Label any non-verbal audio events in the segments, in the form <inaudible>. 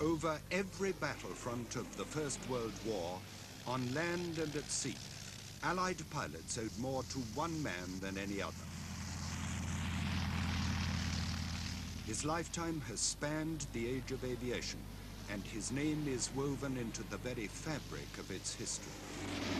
over every battlefront of the First World War, on land and at sea, Allied pilots owed more to one man than any other. His lifetime has spanned the age of aviation, and his name is woven into the very fabric of its history.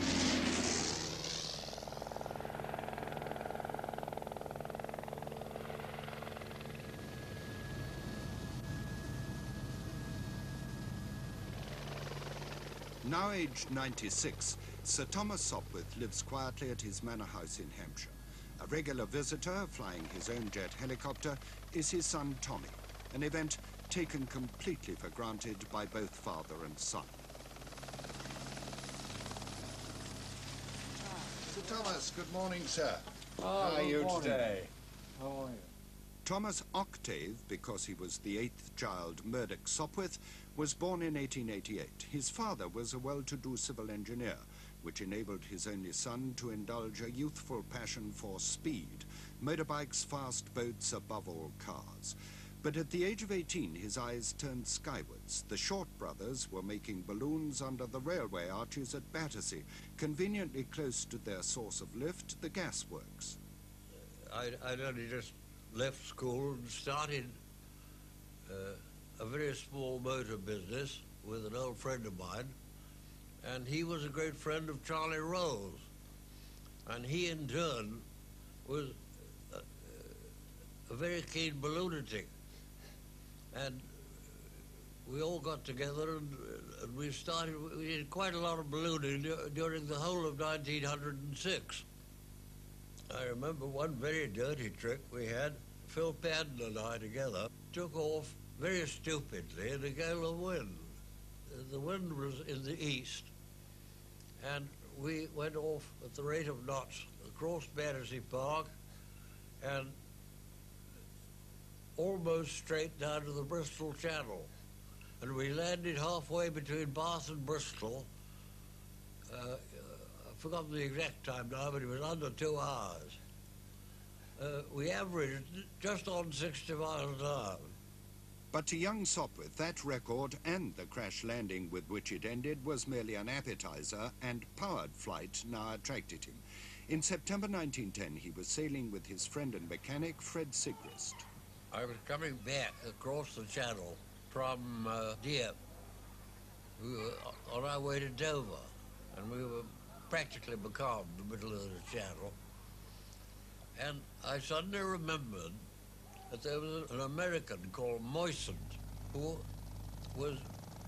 Now aged 96, Sir Thomas Sopwith lives quietly at his manor house in Hampshire. A regular visitor, flying his own jet helicopter, is his son Tommy, an event taken completely for granted by both father and son. Sir Thomas, good morning, sir. Oh, How are you morning. today? How are you? Thomas Octave, because he was the eighth child, Murdoch Sopwith, was born in 1888. His father was a well-to-do civil engineer, which enabled his only son to indulge a youthful passion for speed, motorbikes, fast boats, above all cars. But at the age of 18, his eyes turned skywards. The Short brothers were making balloons under the railway arches at Battersea, conveniently close to their source of lift, the gasworks. I, I'd only just left school and started uh, a very small motor business with an old friend of mine, and he was a great friend of Charlie Rolls. And he, in turn, was a, a very keen balloonatic. And we all got together and, and we started, we did quite a lot of ballooning during the whole of 1906. I remember one very dirty trick we had. Phil Paddon and I together took off very stupidly in a gale of wind. The wind was in the east, and we went off at the rate of knots across Battersea Park and almost straight down to the Bristol Channel. And we landed halfway between Bath and Bristol. Uh, I've forgotten the exact time now, but it was under two hours. Uh, we averaged just on 60 miles an hour. But to young Sopwith, that record and the crash landing with which it ended was merely an appetizer, and powered flight now attracted him. In September 1910, he was sailing with his friend and mechanic, Fred Sigrist. I was coming back across the channel from uh, Dieppe. We were on our way to Dover, and we were practically becalmed in the middle of the channel. And I suddenly remembered that there was an American called Moisant who was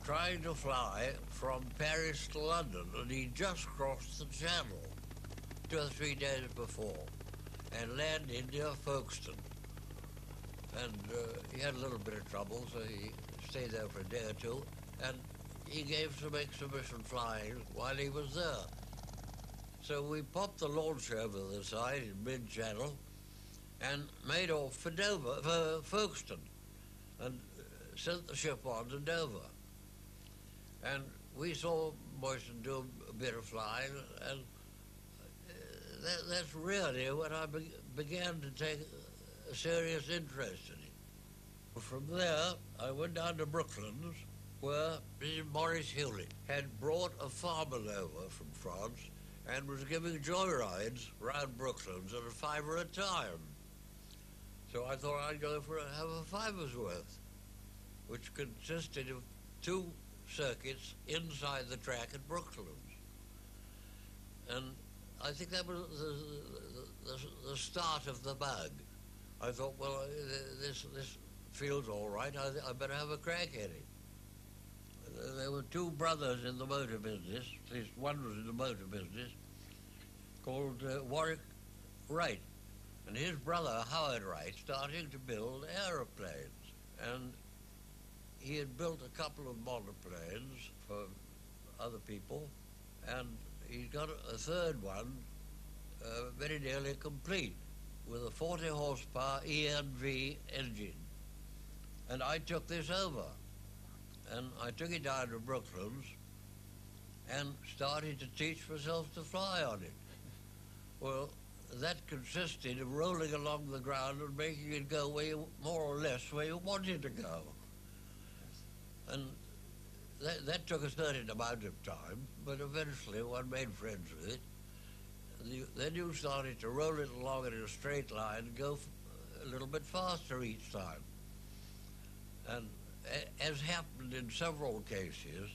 trying to fly from Paris to London, and he just crossed the channel two or three days before and landed near Folkestone. And uh, he had a little bit of trouble, so he stayed there for a day or two, and he gave some exhibition flying while he was there. So we popped the launch over the side in mid-channel and made off for Dover, for Folkestone, and uh, sent the ship on to Dover. And we saw Moisant do a bit of flying, and uh, that, that's really when I be- began to take a serious interest in it. From there, I went down to Brooklands, where Mrs. Maurice Hewlett had brought a Farman over from France and was giving joyrides round Brooklands at a fiver a time. So I thought I'd go for a, have a fiver's worth, which consisted of two circuits inside the track at Brooklands. And I think that was the, the, the, start of the bug. I thought, well, uh, this, this feels all right. I, I better have a crack at it. There were two brothers in the motor business, at least one was in the motor business, called uh, Warwick Wright. And his brother, Howard Wright, started to build aeroplanes. And he had built a couple of monoplanes for other people, and he's got a, a third one uh, very nearly complete with a 40 horsepower ENV engine. And I took this over. And I took it down to Brooklands and started to teach myself to fly on it. Well, that consisted of rolling along the ground and making it go where you, more or less where you wanted to go. And that, that took a certain amount of time, but eventually one made friends with it. The, then you started to roll it along in a straight line and go a little bit faster each time. And as happened in several cases,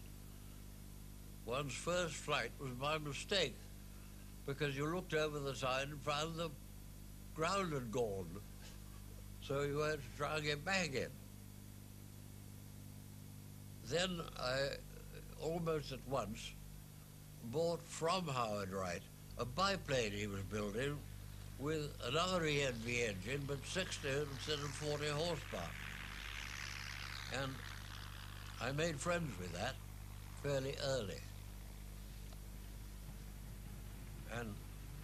one's first flight was by mistake because you looked over the side and found the ground had gone. So you had to try and get back in. Then I, almost at once, bought from Howard Wright a biplane he was building with another ENV engine, but 60 instead of 40 horsepower. And I made friends with that fairly early. And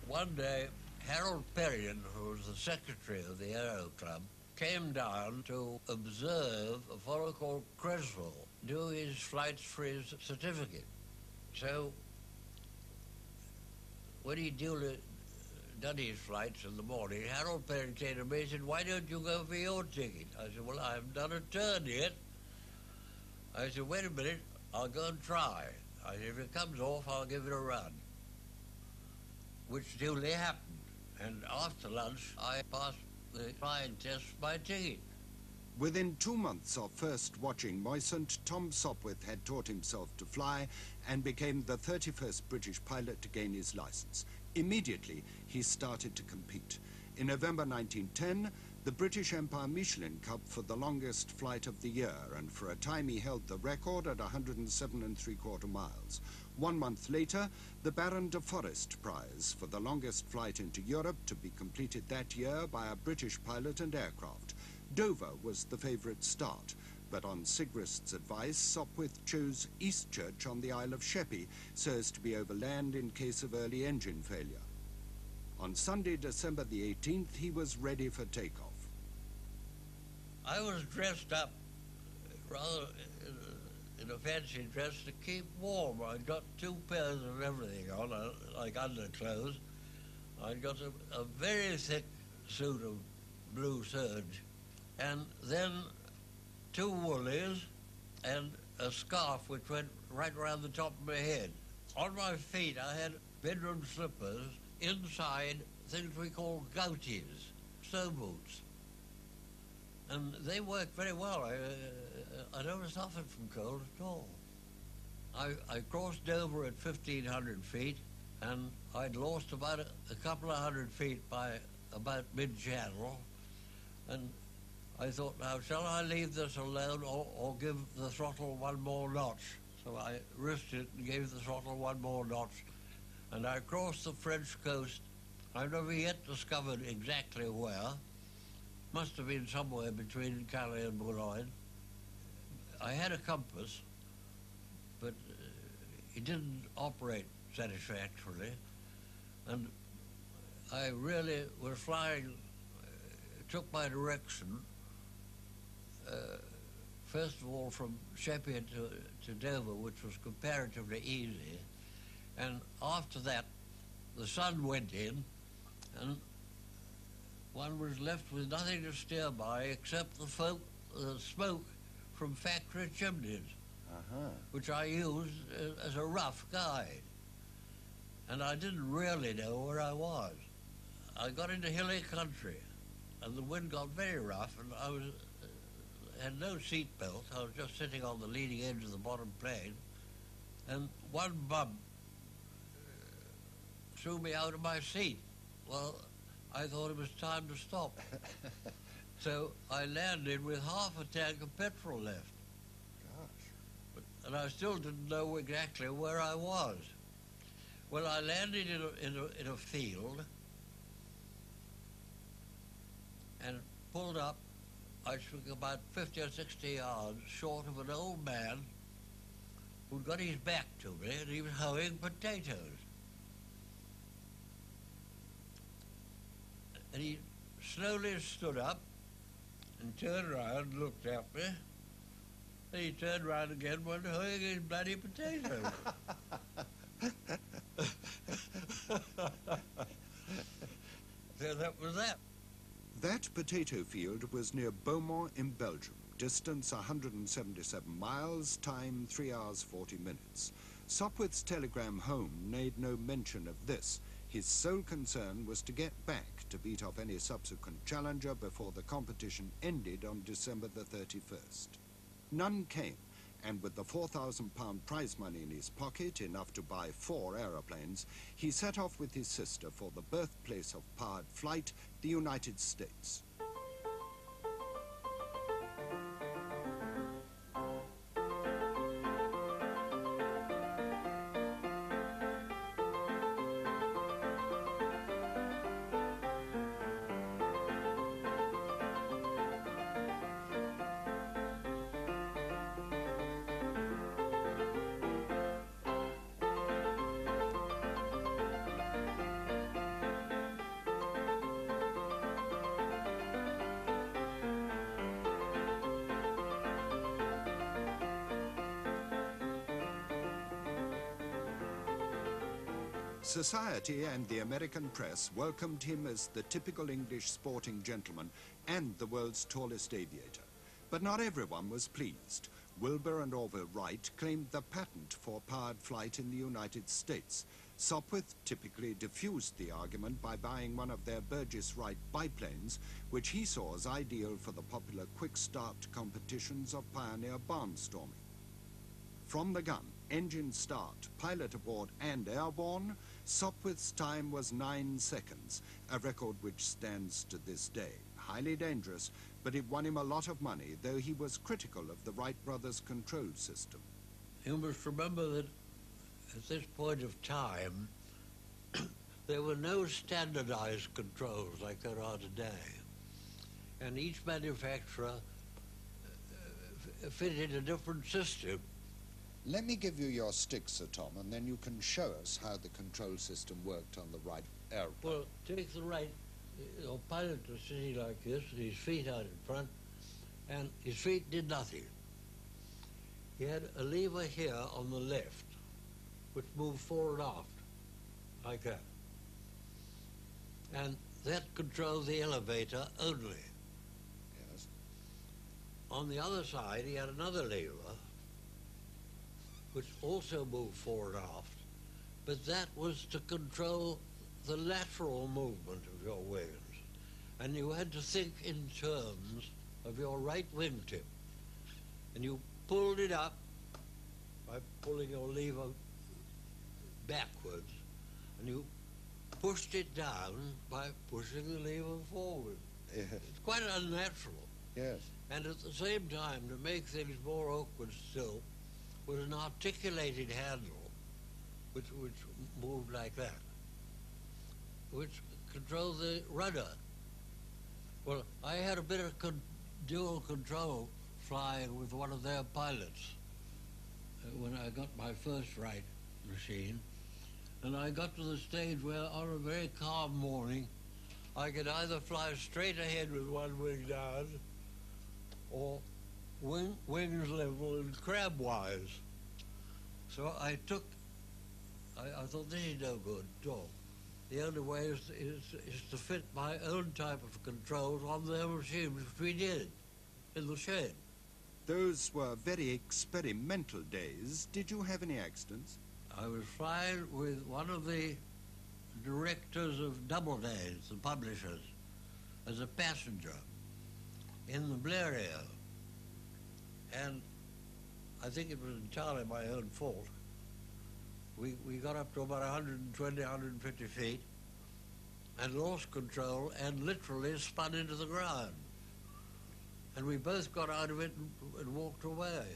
one day, Harold Perrin, who was the secretary of the Aero Club, came down to observe a fellow called Creswell do his flights for his certificate. So when he duly done his flights in the morning, Harold Perrin came to me and said, why don't you go for your ticket? I said, well, I haven't done a turn yet. I said, wait a minute, I'll go and try. I said, if it comes off, I'll give it a run. Which duly happened. And after lunch, I passed the flying test by ticket. Within two months of first watching Moisant, Tom Sopwith had taught himself to fly and became the 31st British pilot to gain his license. Immediately, he started to compete. In November 1910, the British Empire Michelin Cup for the longest flight of the year, and for a time he held the record at 107 and three quarter miles. One month later, the Baron de Forest Prize for the longest flight into Europe to be completed that year by a British pilot and aircraft. Dover was the favourite start, but on Sigrist's advice, Sopwith chose Eastchurch on the Isle of Sheppey so as to be overland in case of early engine failure. On Sunday, December the 18th, he was ready for takeoff. I was dressed up rather in a, fancy dress to keep warm. I'd got two pairs of everything on, uh, like underclothes. I'd got a, a very thick suit of blue serge, and then two woolies and a scarf which went right around the top of my head. On my feet, I had bedroom slippers. Inside, things we call gouties, snow boots and they worked very well. I, uh, I never suffered from cold at all. I, I crossed Dover at 1,500 feet, and I'd lost about a, a couple of hundred feet by about mid-channel, and I thought, now, shall I leave this alone or, or give the throttle one more notch? So I risked it and gave the throttle one more notch, and I crossed the French coast. I've never yet discovered exactly where, must have been somewhere between Calais and Boulogne. I had a compass, but uh, it didn't operate satisfactorily, and I really was flying, uh, took my direction, first of all from Sheppey to, to Dover, which was comparatively easy, and after that, the sun went in, and one was left with nothing to steer by except the folk, uh, smoke from factory chimneys, Uh-huh. which I used uh, as a rough guide. And I didn't really know where I was. I got into hilly country, and the wind got very rough, and I was uh, had no seat belt. I was just sitting on the leading edge of the bottom plane, and one bump uh, threw me out of my seat. Well, I thought it was time to stop. <laughs> so I landed with half a tank of petrol left. Gosh. But, and I still didn't know exactly where I was. Well, I landed in a, in a, in a field and pulled up. I took about 50 or 60 yards short of an old man who'd got his back to me and he was hoeing potatoes. And he slowly stood up and turned around and looked at me. And he turned around again and went hoeing his bloody potatoes. <laughs> so that was that. That potato field was near Beaumont in Belgium. Distance 177 miles, time 3 hours 40 minutes. Sopwith's telegram home made no mention of this. His sole concern was to get back to beat off any subsequent challenger before the competition ended on December the 31st. None came, and with the £4,000 prize money in his pocket, enough to buy four aeroplanes, he set off with his sister for the birthplace of powered flight, the United States. Society and the American press welcomed him as the typical English sporting gentleman and the world's tallest aviator. But not everyone was pleased. Wilbur and Orville Wright claimed the patent for powered flight in the United States. Sopwith typically diffused the argument by buying one of their Burgess Wright biplanes, which he saw as ideal for the popular quick start competitions of pioneer barnstorming. From the gun, engine start, pilot aboard and airborne, Sopwith's time was nine seconds, a record which stands to this day. Highly dangerous, but it won him a lot of money, though he was critical of the Wright brothers' control system. You must remember that at this point of time, <clears throat> there were no standardized controls like there are today. And each manufacturer uh, fitted a different system. Let me give you your stick, Sir Tom, and then you can show us how the control system worked on the right aeroplane. Well, take the Wright. Uh, your pilot was sitting like this, his feet out in front, and his feet did nothing. He had a lever here on the left, which moved forward and aft, like that. And that controlled the elevator only. Yes. On the other side, he had another lever, which also moved forward aft, but that was to control the lateral movement of your wings. And you had to think in terms of your right wingtip. And you pulled it up by pulling your lever backwards, and you pushed it down by pushing the lever forward. Yes. It's quite unnatural. Yes. And at the same time, to make things more awkward still, was an articulated handle which, which moved like that, which controlled the rudder. Well, I had a bit of con- dual control flying with one of their pilots uh, when I got my first Wright machine. And I got to the stage where, on a very calm morning, I could either fly straight ahead with one wing down or wing, wings level and crabwise. So I took, I, I thought this is no good at all. The only way is, is, is to fit my own type of controls on their machine, which we did in the shed. Those were very experimental days. Did you have any accidents? I was flying with one of the directors of Doubledays, the publishers, as a passenger in the Blériot. And I think it was entirely my own fault. We, we got up to about 120, 150 feet and lost control and literally spun into the ground. And we both got out of it and, and walked away.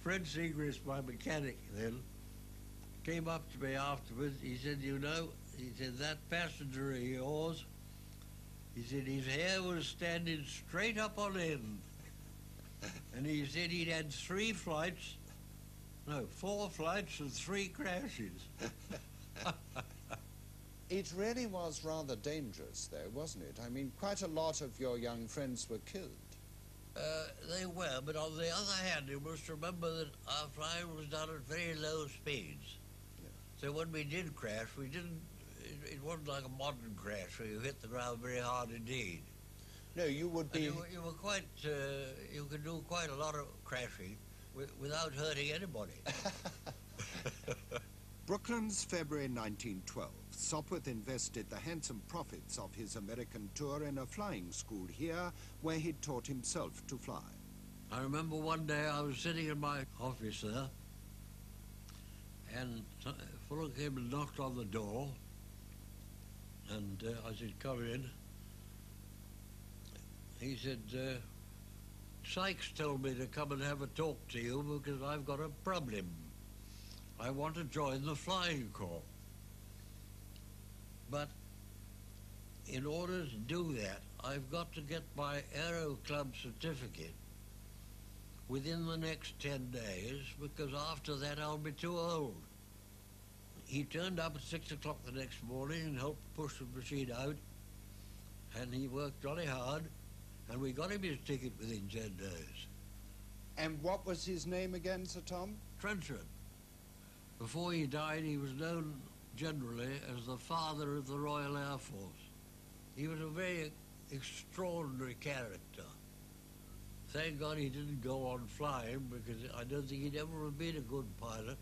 Fred Sigrist, my mechanic then, came up to me afterwards. He said, You know, he said, that passenger of yours, he said, his hair was standing straight up on end. And he said he'd had three flights, no, four flights and three crashes. <laughs> It really was rather dangerous, though, wasn't it? I mean, quite a lot of your young friends were killed. Uh, they were, but on the other hand, you must remember that our flying was done at very low speeds. So when we did crash, we didn't. It, it wasn't like a modern crash where you hit the ground very hard indeed. No, you would be. you, were- you were quite, uh, you could do quite a lot of crashing wi- without hurting anybody. <laughs> <laughs> Brooklands February 1912. Sopwith invested the handsome profits of his American tour in a flying school here, where he'd taught himself to fly. I remember one day I was sitting in my office there, and Fuller came and knocked on the door, and uh, I said, "Come in." He said, uh, "Sykes told me to come and have a talk to you because I've got a problem. I want to join the flying corps, but in order to do that, I've got to get my Aero Club certificate." within the next 10 days because after that I'll be too old. He turned up at 6 o'clock the next morning and helped push the machine out and he worked jolly hard and we got him his ticket within 10 days. And what was his name again, Sir Tom? Trenchard. Before he died he was known generally as the father of the Royal Air Force. He was a very extraordinary character. Thank God he didn't go on flying because I don't think he'd ever have been a good pilot.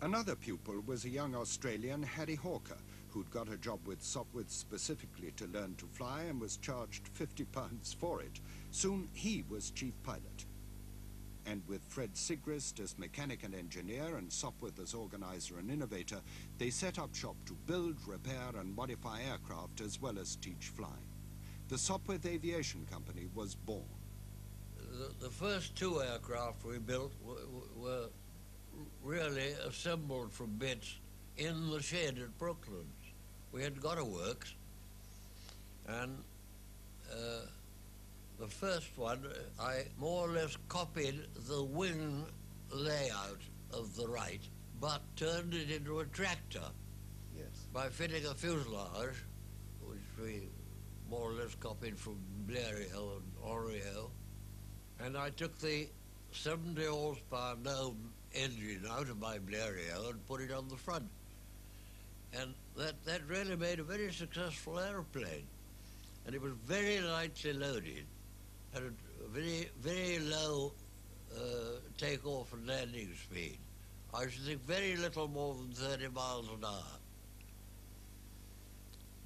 Another pupil was a young Australian, Harry Hawker, who'd got a job with Sopwith specifically to learn to fly and was charged 50 pounds for it. Soon he was chief pilot. And with Fred Sigrist as mechanic and engineer and Sopwith as organizer and innovator, they set up shop to build, repair, and modify aircraft as well as teach flying. The Sopwith Aviation Company was born. The, the first two aircraft we built were, really assembled from bits in the shed at Brooklands. We had got a works, and uh, the first one, I more or less copied the wing layout of the Wright, but turned it into a tractor Yes. by fitting a fuselage, which we more or less copied from Blériot and Oreo, and I took the 70 horsepower gnome engine out of my Blériot and put it on the front. And that, that really made a very successful aeroplane. And it was very lightly loaded, had a very, very low uh, takeoff and landing speed. I should think very little more than 30 miles an hour.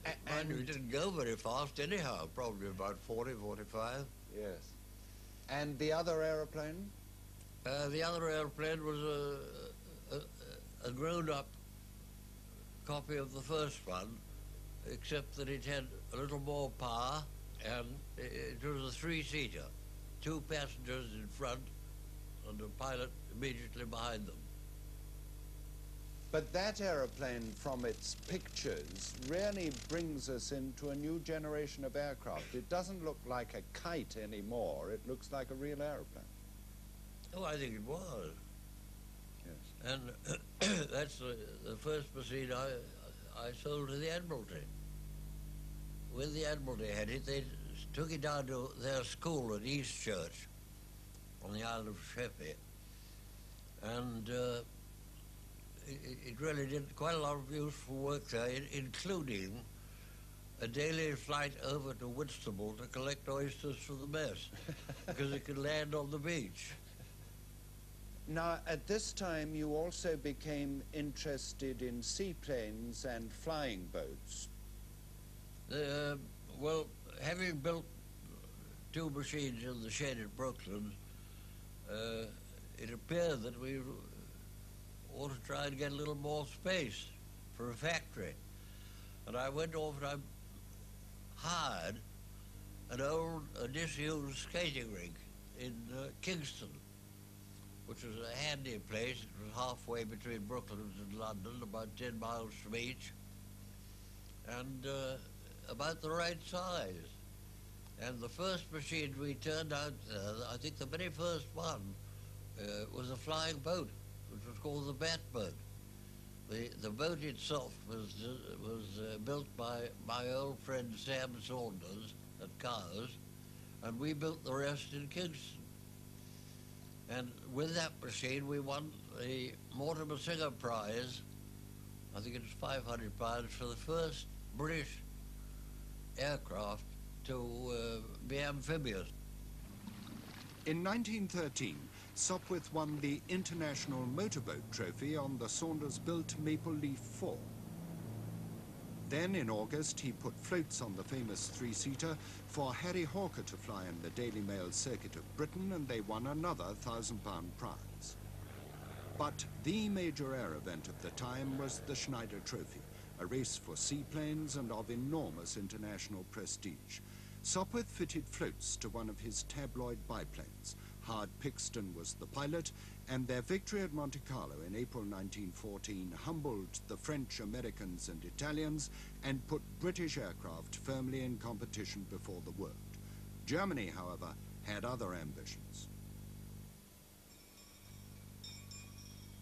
A- Mind you, and- it didn't go very fast anyhow, probably about 40, 45. Yes. And the other aeroplane? Uh, the other airplane was a, a, a grown-up copy of the first one, except that it had a little more power, and it was a three-seater, two passengers in front, and a pilot immediately behind them. But that aeroplane, from its pictures, really brings us into a new generation of aircraft. It doesn't look like a kite anymore. It looks like a real aeroplane. Oh, I think it was. And <clears throat> that's the, the first machine I, I sold to the Admiralty. When the Admiralty had it, they took it down to their school at Eastchurch on the island of Sheppey. And uh, it, it really did quite a lot of useful work there, including a daily flight over to Whitstable to collect oysters for the mess, <laughs> because it could land on the beach. Now, at this time, you also became interested in seaplanes and flying boats. Uh, well, having built two machines in the shed at Brooklands, uh, it appeared that we ought to try and get a little more space for a factory. And I went off and I hired an old, a disused skating rink in uh, Kingston, which was a handy place. It was halfway between Brooklands and London, about 10 miles from each. And uh, about the right size. And the first machine we turned out there, I think the very first one, uh, was a flying boat, which was called the Bat Boat. The, the boat itself was, uh, was uh, built by my old friend Sam Saunders at Cowes, and we built the rest in Kingston. And with that machine, we won the Mortimer Singer Prize. I think it was 500 pounds for the first British aircraft to uh, be amphibious. In 1913, Sopwith won the International Motorboat Trophy on the Saunders-built Maple Leaf 4. Then, in August, he put floats on the famous three-seater for Harry Hawker to fly in the Daily Mail Circuit of Britain, and they won another thousand-pound prize. But the major air event of the time was the Schneider Trophy, a race for seaplanes and of enormous international prestige. Sopwith fitted floats to one of his tabloid biplanes. Howard Pixton was the pilot, and their victory at Monte Carlo in April 1914 humbled the French, Americans, and Italians and put British aircraft firmly in competition before the world. Germany, however, had other ambitions.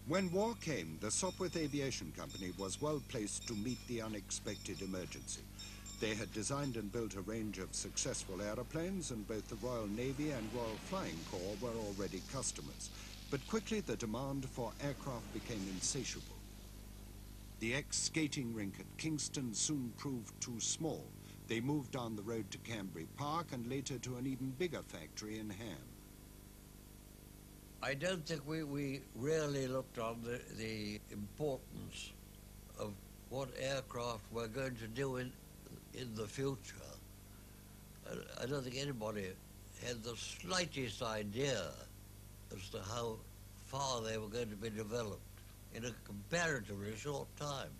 When war came, the Sopwith Aviation Company was well placed to meet the unexpected emergency. They had designed and built a range of successful aeroplanes, and both the Royal Navy and Royal Flying Corps were already customers. But quickly the demand for aircraft became insatiable. The ex-skating rink at Kingston soon proved too small. They moved down the road to Canbury Park and later to an even bigger factory in Ham. I don't think we, we really looked on the, the importance of what aircraft we're going to do in, in the future. I, don't think anybody had the slightest idea as to how far they were going to be developed in a comparatively short time.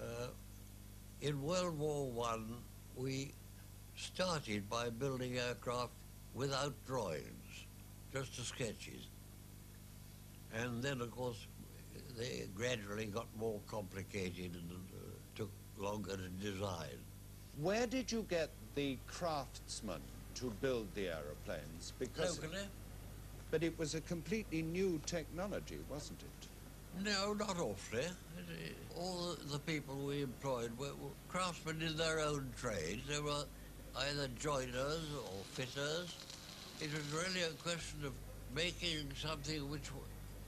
Uh, in World War One, we started by building aircraft without drawings, just the sketches. And then, of course, they gradually got more complicated and uh, took longer to design. Where did you get the craftsmen to build the aeroplanes? Because, Locally? but it was a completely new technology, wasn't it? No, not awfully. All the people we employed were, were craftsmen in their own trades. They were either joiners or fitters. It was really a question of making something which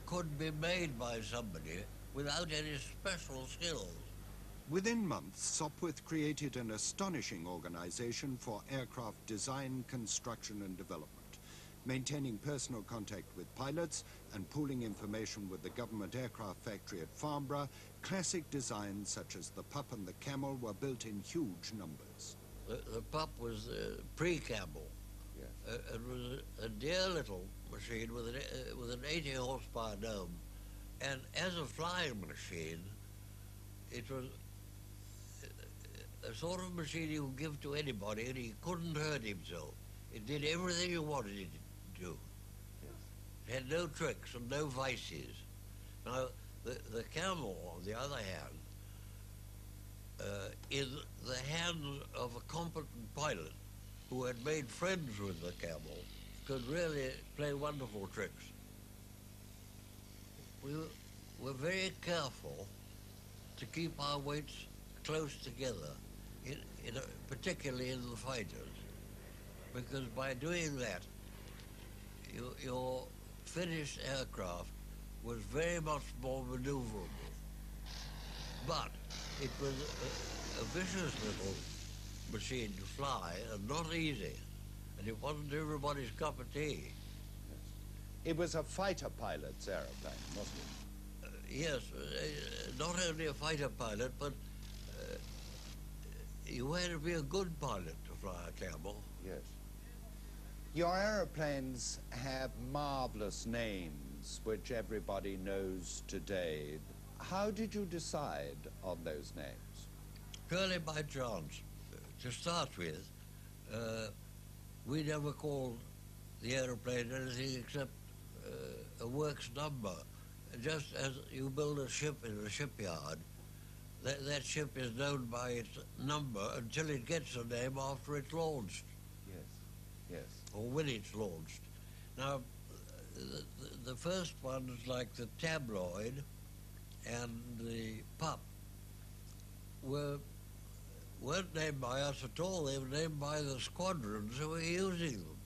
could be made by somebody without any special skills. Within months, Sopwith created an astonishing organization for aircraft design, construction, and development, maintaining personal contact with pilots and pooling information with the government aircraft factory at Farnborough. Classic designs such as the Pup and the Camel were built in huge numbers. The, the pup was uh, pre-camel. Yes. Uh, it was a, a dear little machine with an, uh, with an 80 horsepower dome. And as a flying machine, it was a, a sort of machine you could give to anybody and he couldn't hurt himself. It did everything you wanted it to do. It had no tricks and no vices. Now, the, the camel, on the other hand, uh, in the hands of a competent pilot who had made friends with the camel, could really play wonderful tricks. We were very careful to keep our weights close together, in, in particularly in the fighters, because by doing that, you, your finished aircraft was very much more maneuverable. But it was a, a vicious little machine to fly and not easy. And it wasn't everybody's cup of tea. It was a fighter pilot's aeroplane, wasn't it? Uh, yes, uh, not only a fighter pilot, but you had to be a good pilot to fly a camel. Yes. Your aeroplanes have marvelous names, which everybody knows today. How did you decide on those names? Purely by chance. To start with, uh, we never called the aeroplane anything except uh, a works number. Just as you build a ship in a shipyard, that, that ship is known by its number until it gets a name after it's launched Yes. Yes. or when it's launched. Now, the, the, the first ones like the tabloid and the pup were weren't named by us at all. They were named by the squadrons who were using them.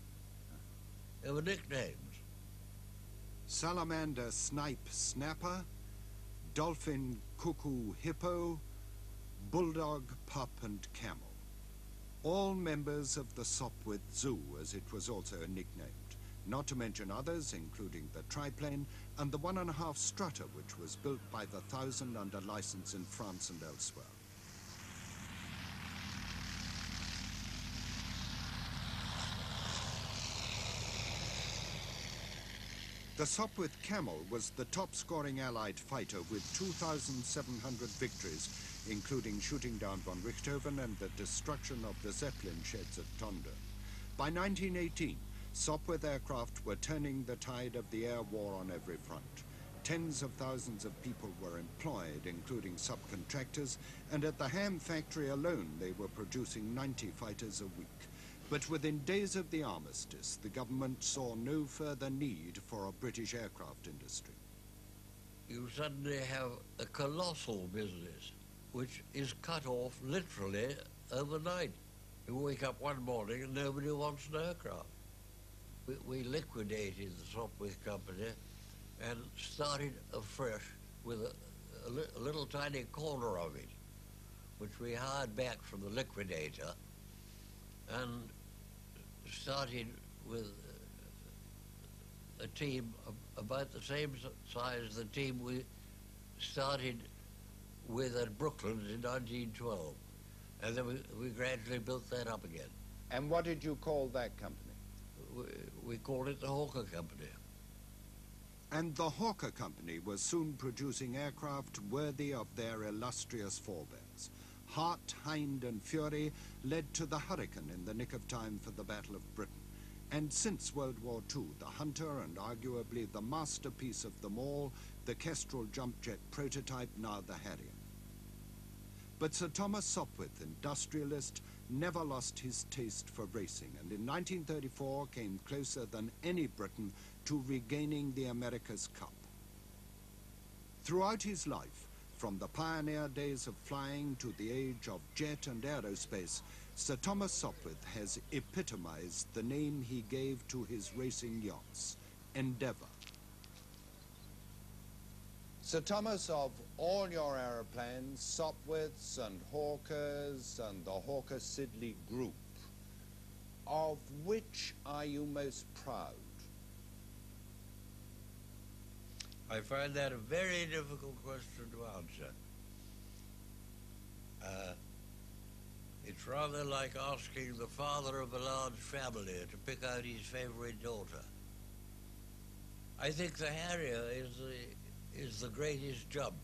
They were nicknames. Salamander Snipe Snapper, Dolphin Cuckoo Hippo, Bulldog Pup and Camel. All members of the Sopwith Zoo, as it was also nicknamed, not to mention others, including the triplane and the one and a half strutter, which was built by the Thousand under license in France and elsewhere. The Sopwith Camel was the top-scoring Allied fighter with 2,700 victories, including shooting down von Richthofen and the destruction of the Zeppelin sheds at Tondern. By 1918, Sopwith aircraft were turning the tide of the air war on every front. Tens of thousands of people were employed, including subcontractors, and at the Ham factory alone they were producing 90 fighters a week. But within days of the armistice, the government saw no further need for a British aircraft industry. You suddenly have a colossal business, which is cut off literally overnight. You wake up one morning and nobody wants an aircraft. We, we liquidated the Sopwith Company and started afresh with a, a, li a little tiny corner of it, which we hired back from the liquidator and started with uh, a team about the same size as the team we started with at Brooklands in 1912. And then we, we gradually built that up again. And what did you call that company? We, we called it the Hawker Company. And the Hawker Company was soon producing aircraft worthy of their illustrious forebears. Hart, Hind, and Fury led to the Hurricane in the nick of time for the Battle of Britain. And since World War II, the Hunter and arguably the masterpiece of them all, the Kestrel jump jet prototype, now the Harrier. But Sir Thomas Sopwith, industrialist, never lost his taste for racing, and in 1934 came closer than any Briton to regaining the America's Cup. Throughout his life, from the pioneer days of flying to the age of jet and aerospace, Sir Thomas Sopwith has epitomized the name he gave to his racing yachts, Endeavour. Sir Thomas, of all your aeroplanes, Sopwiths and Hawkers and the Hawker Siddeley group, of which are you most proud? I find that a very difficult question to answer. Uh, it's rather like asking the father of a large family to pick out his favorite daughter. I think the Harrier is the, is the greatest jump,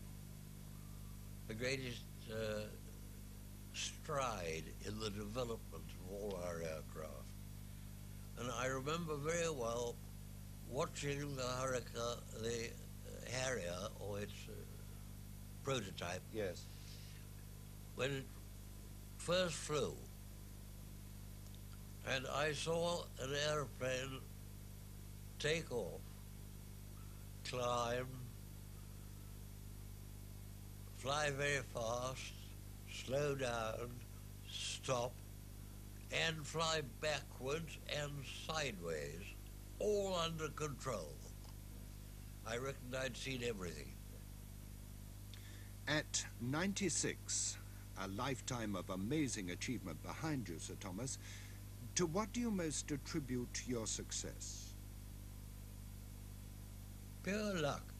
the greatest uh, stride in the development of all our aircraft. And I remember very well watching the Hurricane, the Harrier or its uh, prototype. Yes. When it first flew, and I saw an airplane take off, climb, fly very fast, slow down, stop, and fly backwards and sideways, all under control. I reckoned I'd seen everything. At 96, a lifetime of amazing achievement behind you, Sir Thomas, to what do you most attribute your success? Pure luck.